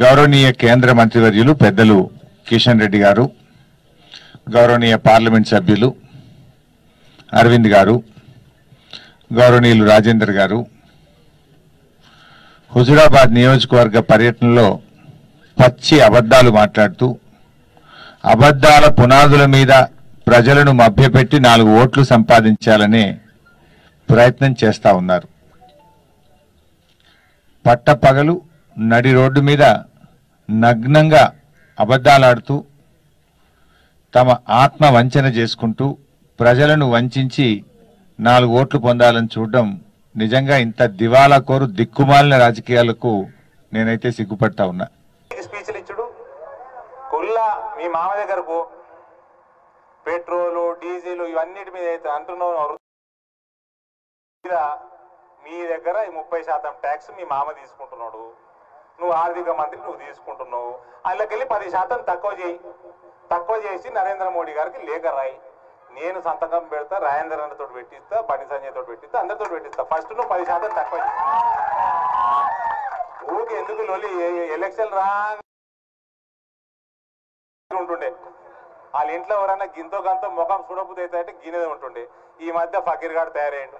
గౌరవనీయ కేంద్ర మంత్రివర్యులు పెద్దలు కిషన్ రెడ్డి గారు గౌరవనీయ పార్లమెంట్ సభ్యులు అరవింద్ గారు గౌరవనీయులు రాజేందర్ గారు. హుజురాబాద్ నియోజకవర్గ పర్యటనలో పచ్చి అబద్ధాలు మాట్లాడుతూ అబద్ధాల పునాదుల మీద ప్రజలను మభ్యపెట్టి నాలుగు ఓట్లు సంపాదించాలనే ప్రయత్నం చేస్తా ఉన్నారు. పట్టపగలు నడి రోడ్డు మీద నగ్నంగా అబద్ధాలాడుతూ తమ ఆత్మ వంచన చేసుకుంటూ ప్రజలను వంచించి నాలుగు ఓట్లు పొందాలని చూడడం నిజంగా ఇంత దివాలా కోరు దిక్కుమాలిన రాజకీయాలకు నేనైతే సిగ్గుపడతా ఉన్నా. స్పీచ్లు ఇచ్చుడు. కుల్ల మీ మామ దగ్గరకు పెట్రోలు డీజిల్ ఇవన్నిటి మీద అయితే అంటున్నావు మీద మీ దగ్గర ఈ ముప్పై శాతం ట్యాక్స్ మీ మామ తీసుకుంటున్నాడు. నువ్వు ఆర్థిక మంత్రి నువ్వు తీసుకుంటున్నావు. అందులోకెళ్ళి పది శాతం తక్కువ చేయి. తక్కువ చేసి నరేంద్ర మోడీ గారికి లేఖ రాయి. నేను సంతకం పెడతా రాజేంద్ర తోటి పెట్టిస్తా బండి సంజయ్ తోటి పెట్టిస్తా అందరితో పెట్టిస్తా. ఫస్ట్ నువ్వు పది శాతం తక్కువ ఊరికి ఎందుకు లొలి ఎలక్షన్ రా ఉంటుండే. వాళ్ళ ఇంట్లో ఎవరైనా గింతో గంతో ముఖం చూడబుద్ధి అయితే అంటే గిన్నెదే ఉంటుండే. ఈ మధ్య ఫకీర్ గారు తయారయ్యాడు.